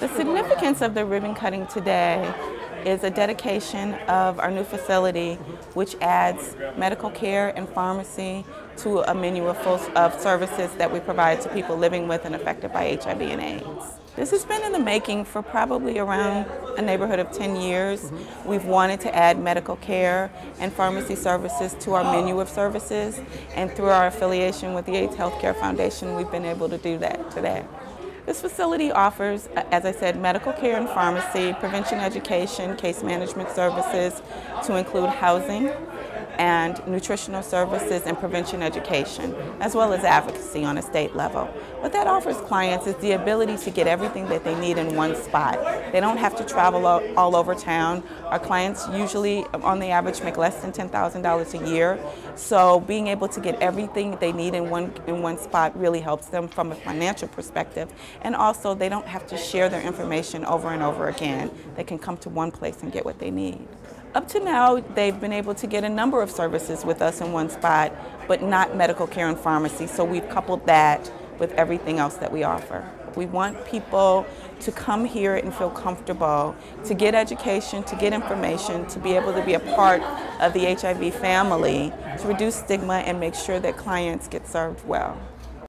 The significance of the ribbon cutting today is a dedication of our new facility, which adds medical care and pharmacy to a menu of, full, of services that we provide to people living with and affected by HIV and AIDS. This has been in the making for probably around a neighborhood of 10 years. We've wanted to add medical care and pharmacy services to our menu of services, and through our affiliation with the AIDS Healthcare Foundation, we've been able to do that today. This facility offers, as I said, medical care and pharmacy, prevention education, case management services to include housing, and nutritional services and prevention education, as well as advocacy on a state level. What that offers clients is the ability to get everything that they need in one spot. They don't have to travel all over town. Our clients usually, on the average, make less than $10,000 a year. So being able to get everything they need in one, in one spot really helps them from a financial perspective. And also, they don't have to share their information over and over again. They can come to one place and get what they need. Up to now, they've been able to get a number of services with us in one spot, but not medical care and pharmacy, so we've coupled that with everything else that we offer. We want people to come here and feel comfortable, to get education, to get information, to be able to be a part of the HIV family, to reduce stigma and make sure that clients get served well.